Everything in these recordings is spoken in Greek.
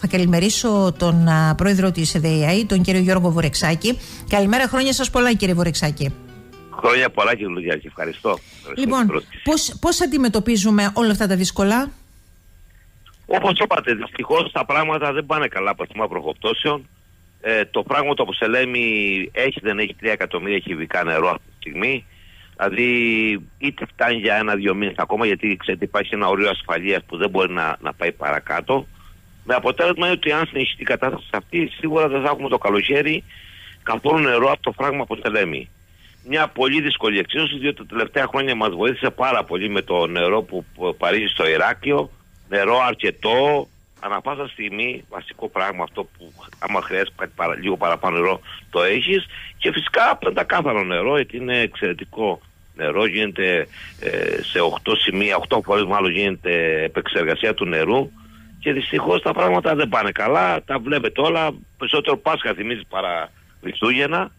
Θα καλημερίσω τον α, πρόεδρο της ΕΔΕΙΑΗ, τον κύριο Γιώργο Βορεξάκη. Καλημέρα, χρόνια σας πολλά, κύριε Βορεξάκη. Χρόνια πολλά, κύριε Λουδιάκη. Ευχαριστώ. Ευχαριστώ Λοιπόν, την πρόσκληση. πώς, πώς αντιμετωπίζουμε όλα αυτά τα δύσκολα; Όπως είπατε, δυστυχώς τα πράγματα δεν πάνε καλά από θέμα προχωπτώσεων. Ε, το πράγμα το όπως λέμε έχει δεν έχει 3 εκατομμύρια κυβικά νερό αυτή τη στιγμή. Δηλαδή είτε φτάνει για ένα-δύο μήνες ακόμα γιατί ξέρετε υπάρχει ένα όριο ασφαλείας που δεν μπορεί να, να πάει παρακάτω. Με αποτέλεσμα είναι ότι αν συνεχιστεί η κατάσταση αυτή σίγουρα δεν θα έχουμε το καλοκαίρι καθόλου νερό από το φράγμα Ποσελέμη. Μια πολύ δύσκολη εξίσωση διότι τα τελευταία χρόνια μας βοήθησε πάρα πολύ με το νερό που που παρίζει στο Ηράκλειο. Νερό αρκετό, ανά πάσα στιγμή, βασικό πράγμα αυτό που άμα χρειάζεται κάτι παρα, λίγο παραπάνω νερό το έχεις και φυσικά πεντακάθαρο νερό γιατί είναι εξαιρετικό νερό, γίνεται ε, σε 8 σημεία, 8 φορές μάλλον γίνεται επεξεργασία του νερού και δυστυχώς τα πράγματα δεν πάνε καλά, τα βλέπετε όλα, περισσότερο Πάσχα θυμίζει παρά Χριστούγεννα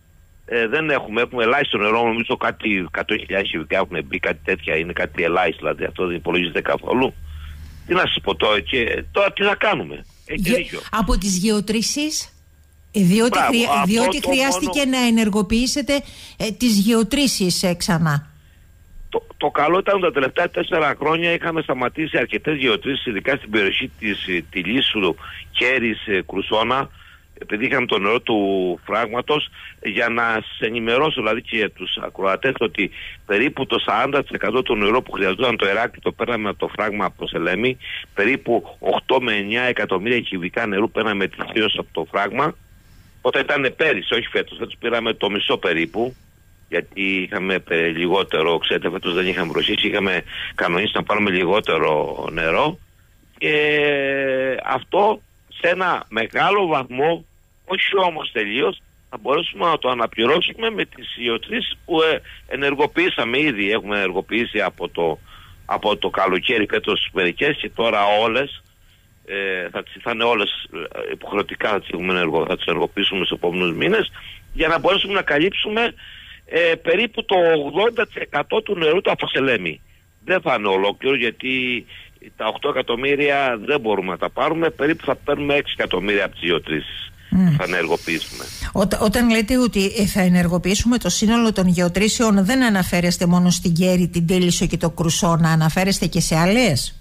ε, δεν έχουμε, έχουμε ελάχιστο νερό, νομίζω κάτι 100.000 κυβικά έχουν μπει, κάτι τέτοια, είναι κάτι ελάχιστο, δηλαδή αυτό δεν υπολογίζεται καθόλου. Τι να σας πω τώρα, και τώρα τι θα κάνουμε. Έχει Γε- δίκιο. από τις γεωτρήσεις, ε, διότι, Μπράβο, χρεια- αυτό διότι το χρειάστηκε μόνο- να ενεργοποιήσετε ε, τις γεωτρήσεις ε, ξανά. Το, το καλό ήταν τα τελευταία τέσσερα χρόνια είχαμε σταματήσει αρκετές γεωτρήσεις, ειδικά στην περιοχή της ε, Τιλίσου, Κέρης, ε, Κρουσόνα, επειδή είχαμε το νερό του φράγματος, για να σας ενημερώσω δηλαδή και για τους ακροατές ότι περίπου το 40% του νερό που χρειαζόταν το Εράκλειο το παίρναμε από το φράγμα από Σελέμη, περίπου 8 με 9 εκατομμύρια κυβικά νερού παίρναμε ετησίως από το φράγμα, όταν ήταν πέρυσι, όχι φέτος, φέτος πήραμε το μισό περίπου, γιατί είχαμε ε, λιγότερο, ξέρετε, φέτος δεν είχαμε προσήσει, είχαμε κανονίσει να πάρουμε λιγότερο νερό. Και αυτό σε ένα μεγάλο βαθμό, όχι όμως τελείως, θα μπορέσουμε να το αναπληρώσουμε με τις ιωτρήσεις που ε, ενεργοποιήσαμε ήδη, έχουμε ενεργοποιήσει από το, από το καλοκαίρι φέτος μερικές και τώρα όλες ε, θα, τις, θα είναι όλες ε, υποχρεωτικά θα τις, έχουμε ενεργο, θα τις ενεργοποιήσουμε στους επόμενους μήνες για να μπορέσουμε να καλύψουμε ε, περίπου το 80% του νερού του Αφοσελέμη. Δεν θα είναι ολόκληρο γιατί τα 8 εκατομμύρια δεν μπορούμε να τα πάρουμε, περίπου θα παίρνουμε 6 εκατομμύρια από τις γεωτρήσεις που θα ενεργοποιήσουμε. Όταν, όταν λέτε ότι ε, θα ενεργοποιήσουμε το σύνολο των γεωτρήσεων δεν αναφέρεστε μόνο στην Κέρη, την Τέλισσο και το Κρουσόνα, αναφέρεστε και σε άλλες;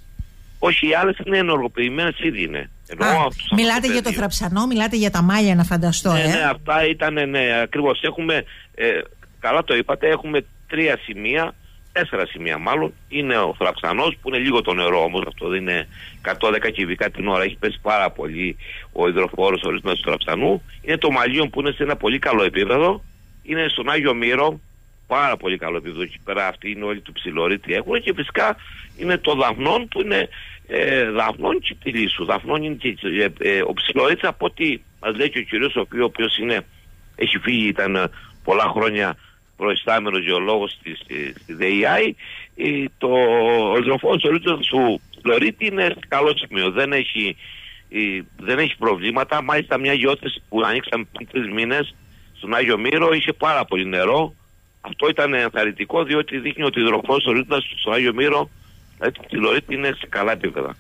Όχι, οι άλλες είναι ενεργοποιημένες ήδη είναι. Εννοώ Α, αυτούς από μιλάτε για το πεδίο. θραψανό, μιλάτε για τα μάλια να φανταστώ, Ναι, ε; ναι, αυτά ήταν, ναι, ακριβώς. Έχουμε, ε, καλά το είπατε, έχουμε τρία σημεία, τέσσερα σημεία μάλλον. Είναι ο θραψανός που είναι λίγο το νερό όμως, αυτό δεν είναι 110 κυβικά την ώρα, έχει πέσει πάρα πολύ ο υδροφόρος ορισμένος του θραψανού. Είναι το Μαλίον που είναι σε ένα πολύ καλό επίπεδο. Είναι στον Άγιο Μύρο, πάρα πολύ καλό επίπεδο εκεί πέρα, αυτοί είναι όλοι του ψιλορίτη έχουν και φυσικά είναι το Δαφνόν που είναι ε, Δαφνόν και τη Λίσου. Δαφνόν είναι και ε, ε, ο ψιλορίτης από ό,τι μας λέει και ο κυρίος ο οποίος, ο οποίος είναι, έχει φύγει, ήταν ε, πολλά χρόνια προϊστάμενος γεωλόγος στη, στη, στη ΔΕΙΑΗ ε, το ο υδροφόρος ορίτος του ψιλορίτη είναι σε καλό σημείο. Δεν έχει, ε, δεν έχει προβλήματα. Μάλιστα μια γεώτρηση που ανοίξαμε πριν τρεις μήνες στον Άγιο Μύρο είχε πάρα πολύ νερό. Αυτό ήταν ενθαρρυντικό διότι δείχνει ότι ο υδροφόρος ορίτας στο Άγιο Μύρο δηλαδή το ψιλορίτη είναι σε καλά επίπεδα.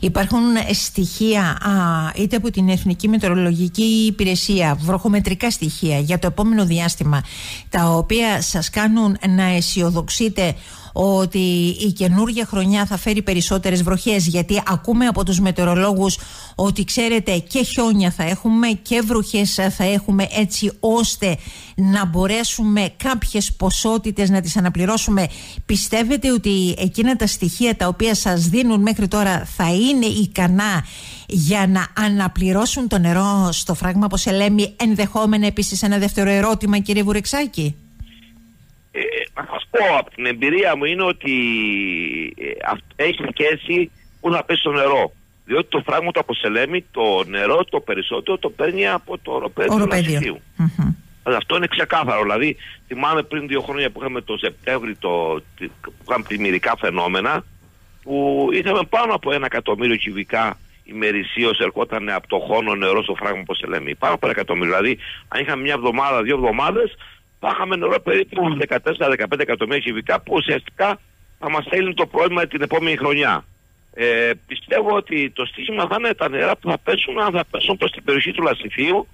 Υπάρχουν ε, στοιχεία α, είτε από την Εθνική Μετεωρολογική Υπηρεσία, βροχομετρικά στοιχεία για το επόμενο διάστημα, τα οποία σας κάνουν να αισιοδοξείτε ότι η καινούργια χρονιά θα φέρει περισσότερες βροχές γιατί ακούμε από τους μετεωρολόγους ότι ξέρετε και χιόνια θα έχουμε και βροχές θα έχουμε έτσι ώστε να μπορέσουμε κάποιες ποσότητες να τις αναπληρώσουμε. Πιστεύετε ότι εκείνα τα στοιχεία τα οποία σας δίνουν μέχρι τώρα θα είναι ικανά για να αναπληρώσουν το νερό στο φράγμα όπως λέμε ενδεχόμενα επίσης ένα δεύτερο ερώτημα κύριε Βουρεξάκη Ε, να σας πω από την εμπειρία μου είναι ότι ε, αυ- έχει σχέση που θα πέσει το νερό. Διότι το φράγμα του Αποσελέμη το νερό το περισσότερο το παίρνει από το οροπέδιο του οροπέδιο Λασιθίου. Μμμ. Αλλά αυτό είναι ξεκάθαρο. Δηλαδή, θυμάμαι πριν δύο χρόνια που είχαμε το Σεπτέμβρη το, τη- που είχαμε πλημμυρικά φαινόμενα, που είχαμε πάνω από ένα εκατομμύριο κυβικά ημερησίως ερχόταν από το χώνο νερό στο φράγμα, όπω λέμε. Πάνω από ένα εκατομμύριο. Δηλαδή, αν είχαμε μια εβδομάδα, δύο εβδομάδες, θα είχαμε νερό περίπου 14-15 εκατομμύρια κυβικά, που ουσιαστικά θα μας έλυνε το πρόβλημα την επόμενη χρονιά. Ε, πιστεύω ότι το στίχημα θα είναι τα νερά που θα πέσουν, αν θα πέσουν προς την περιοχή του Λασιθίου,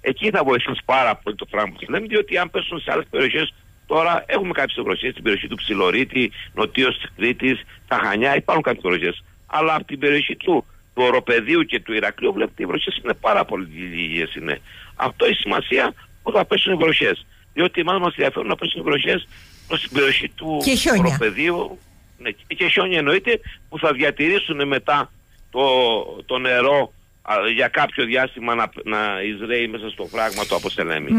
εκεί θα βοηθήσει πάρα πολύ το πράγμα που λέμε, διότι αν πέσουν σε άλλες περιοχές, τώρα έχουμε κάποιες βροχές στην περιοχή του Ψιλορίτη, νοτίως της Κρήτης, τα Χανιά, υπάρχουν κάποιες βροχές. Αλλά από την περιοχή του, του Οροπεδίου και του Ηρακλείου βλέπετε οι βροχές είναι πάρα πολύ λίγες είναι. Αυτό έχει σημασία που θα πέσουν οι βροχές. Διότι εμάς μας ενδιαφέρουν να πέσουν οι βροχές προς την περιοχή του Οροπεδίου, ναι, και χιόνια εννοείται που θα διατηρήσουν μετά το, το νερό για κάποιο διάστημα να, να εισραίει μέσα στο φράγμα το Αποσελέμι.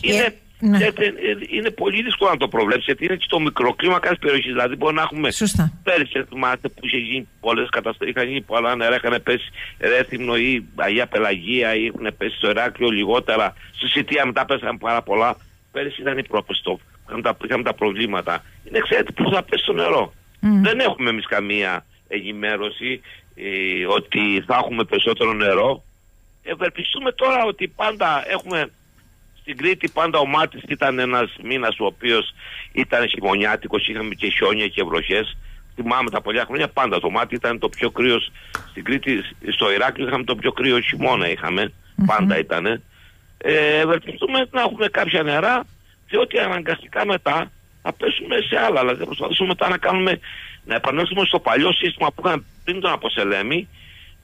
Είναι, ε, ναι. είναι πολύ δύσκολο να το προβλέψεις γιατί είναι και το μικροκλίμα κάθε περιοχής. Δηλαδή μπορεί να έχουμε Σωστά. πέρυσι θυμάστε που είχε γίνει πολλές καταστάσει. Είχαν γίνει πολλά νερά, είχαν πέσει Ρέθυμνο ή Αγία Πελαγία ή έχουν πέσει στο Εράκλειο λιγότερα. Στη Σιτία μετά πέσαν πάρα πολλά. Πέρυσι ήταν η πρόπιστο. Είχαμε τα, είχαμε τα προβλήματα. Είναι ξέρετε πώ θα πέσει το νερό. Δεν έχουμε εμείς καμία ενημέρωση ε, ότι θα έχουμε περισσότερο νερό. Ευελπιστούμε τώρα ότι πάντα έχουμε στην Κρήτη πάντα ο Μάτης ήταν ένας μήνας ο οποίος ήταν χειμωνιάτικος, είχαμε και χιόνια και βροχές. Θυμάμαι τα πολλά χρόνια πάντα το Μάτι ήταν το πιο κρύος στην Κρήτη, στο Ηράκλειο είχαμε το πιο κρύο χειμώνα είχαμε, πάντα ήταν. Ε, ευελπιστούμε να έχουμε κάποια νερά, διότι αναγκαστικά μετά θα πέσουμε σε άλλα. Δηλαδή θα προσπαθήσουμε μετά να κάνουμε, να επανέλθουμε στο παλιό σύστημα που είχαμε πριν τον Αποσελέμι,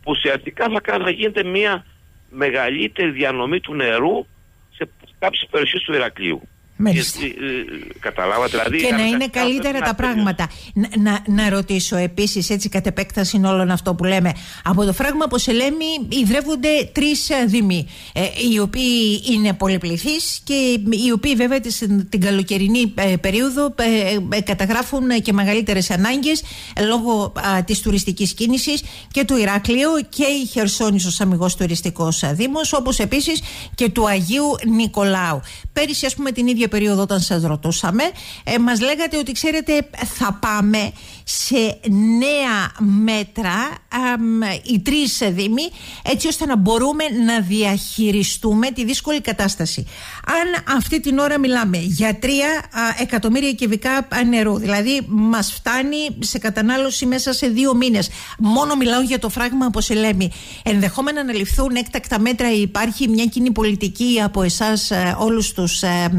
που ουσιαστικά θα, θα γίνεται μια μεγαλύτερη διανομή του νερού σε κάποιες περιοχές του Ηρακλείου. Μάλιστα. Ε, καταλάβατε, δηλαδή. Και να είναι καλύτερα τα πράγματα. Να, να, να ρωτήσω επίσης, έτσι κατ' επέκταση όλων αυτό που λέμε. Από το φράγμα Ποσελέμη ιδρεύονται τρεις ε, δήμοι, ε, οι οποίοι είναι πολυπληθείς και οι οποίοι βέβαια την καλοκαιρινή ε, περίοδο καταγράφουν και μεγαλύτερες ανάγκες λόγω της τουριστικής κίνησης και του Ηράκλειου και η Χερσόνησος αμυγός τουριστικός Δήμος, όπως επίσης και του Αγίου Νικολάου. Πέρυσι, ας πούμε, την ίδια περίοδο όταν σας ρωτούσαμε ε, μας λέγατε ότι ξέρετε θα πάμε σε νέα μέτρα οι τρεις δήμοι έτσι ώστε να μπορούμε να διαχειριστούμε τη δύσκολη κατάσταση. Αν αυτή την ώρα μιλάμε για τρία εκατομμύρια κυβικά νερού δηλαδή μας φτάνει σε κατανάλωση μέσα σε δύο μήνες. Μόνο μιλάω για το φράγμα από Σελέμη ενδεχόμενα να ληφθούν έκτακτα μέτρα. Υπάρχει μια κοινή πολιτική από εσάς ε, όλους τους ε,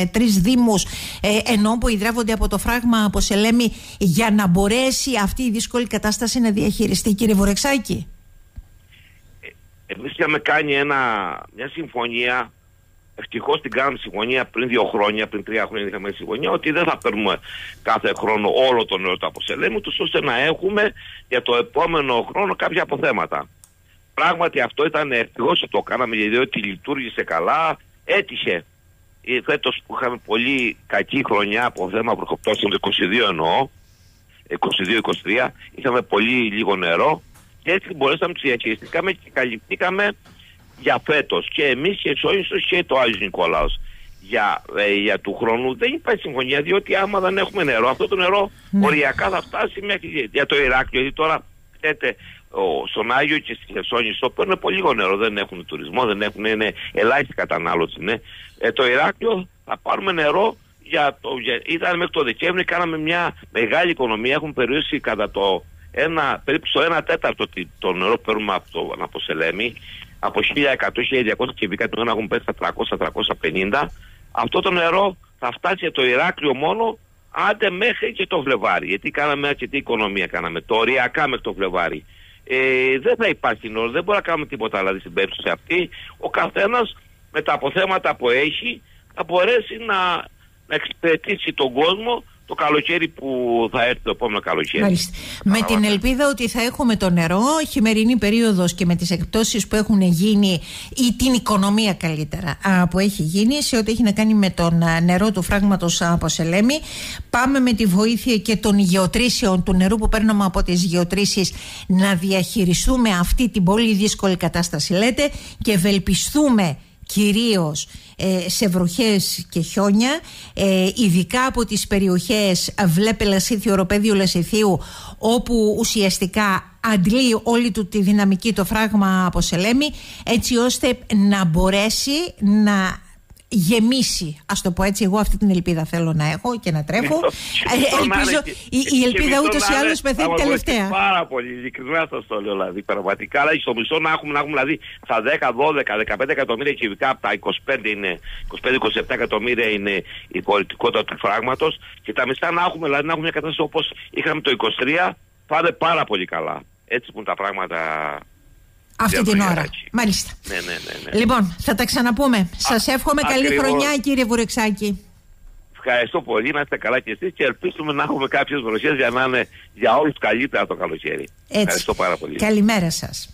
ε, τρεις δήμους ενώ που ιδρεύονται από το φράγμα από Σελέμη για να μπορέσει αυτή η δύσκολη κατάσταση να διαχειριστεί, κύριε Βορεξάκη; Ε, Εμείς είχαμε κάνει ένα, μια συμφωνία. Ευτυχώς την κάναμε συμφωνία πριν δύο χρόνια, πριν τρία χρόνια είχαμε συμφωνία ότι δεν θα παίρνουμε κάθε χρόνο όλο το νερό του αποσελέμου, τους ώστε να έχουμε για το επόμενο χρόνο κάποια αποθέματα. Πράγματι αυτό ήταν ευτυχώς το κάναμε διότι λειτουργήσε καλά, έτυχε φέτος που είχαμε πολύ κακή χρονιά από θέμα προκοπτώσεων το 22 εννοώ, 22-23, είχαμε πολύ λίγο νερό και έτσι μπορέσαμε να διαχειριστήκαμε και καλυπτήκαμε για φέτος και εμείς και ο και το Άγιο Νικολάος. Για, ε, για του χρόνου δεν υπάρχει συμφωνία διότι άμα δεν έχουμε νερό, αυτό το νερό ναι. οριακά θα φτάσει μέχρι για το Ηράκλειο. Γιατί τώρα ξέρετε, στον Άγιο και στη Χερσόνησο παίρνουν πολύ λίγο νερό. Δεν έχουν τουρισμό, δεν έχουν, είναι ελάχιστη κατανάλωση. Ναι. Ε, το Ηράκλειο θα πάρουμε νερό για το, για, ήταν μέχρι το Δεκέμβρη, κάναμε μια μεγάλη οικονομία. Έχουν περιορίσει κατά το ένα, περίπου στο 1 τέταρτο το νερό που παίρνουμε από το από Σελέμι. Από 1100-1200 κυβικά το ένα έχουν πέσει στα 300-350. Αυτό το νερό θα φτάσει για το Ηράκλειο μόνο άντε μέχρι και το Φλεβάρι. Γιατί κάναμε αρκετή οικονομία, κάναμε το οριακά μέχρι το Φλεβάρι. Ε, δεν θα υπάρχει νόρο, δεν μπορούμε να κάνουμε τίποτα δηλαδή στην περίπτωση αυτή. Ο καθένας με τα αποθέματα που έχει θα μπορέσει να, να εξυπηρετήσει τον κόσμο το καλοκαίρι που θα έρθει το επόμενο καλοκαίρι. Μάλιστα. Με την ελπίδα ότι θα έχουμε το νερό, χειμερινή περίοδος και με τις εκπτώσεις που έχουν γίνει ή την οικονομία καλύτερα που έχει γίνει σε ό,τι έχει να κάνει με το νερό του φράγματος από Σελέμη. Πάμε με τη βοήθεια και των γεωτρήσεων του νερού που παίρνουμε από τις γεωτρήσεις να διαχειριστούμε αυτή την πολύ δύσκολη κατάσταση λέτε και ευελπιστούμε κυρίως ε, σε βροχές και χιόνια ε, ειδικά από τις περιοχές βλέπε Λασίθιο, Οροπέδιο Λασιθίου όπου ουσιαστικά αντλεί όλη του τη δυναμική το φράγμα από Σελέμη έτσι ώστε να μπορέσει να γεμίσει, ας το πω έτσι. Εγώ αυτή την ελπίδα θέλω να έχω και να τρέχω. Ε, ελπίζω η, η ελπίδα ούτως ή άλλως πεθαίνει τελευταία. Πάρα πολύ, ειλικρινά σας το λέω δηλαδή. Πραγματικά, αλλά στο μισό να έχουμε, να έχουμε δηλαδή στα 10, 12, 15 εκατομμύρια κυβικά από τα 25 είναι 25-27 εκατομμύρια είναι η πολιτικότητα του φράγματος και τα μισά να έχουμε, δηλαδή να έχουμε μια κατάσταση όπως είχαμε το 23, πάνε πάρα πολύ καλά. Έτσι που τα πράγματα αυτή την ώρα. Μάλιστα. Ναι, ναι, ναι, ναι. Λοιπόν, θα τα ξαναπούμε. Σας εύχομαι καλή χρονιά, κύριε Βουρεξάκη. Ευχαριστώ πολύ, να είστε καλά και εσείς και ελπίζουμε να έχουμε κάποιες βροχές για να είναι για όλους καλύτερα το καλοκαίρι. Έτσι. Ευχαριστώ πάρα πολύ. Καλημέρα σας.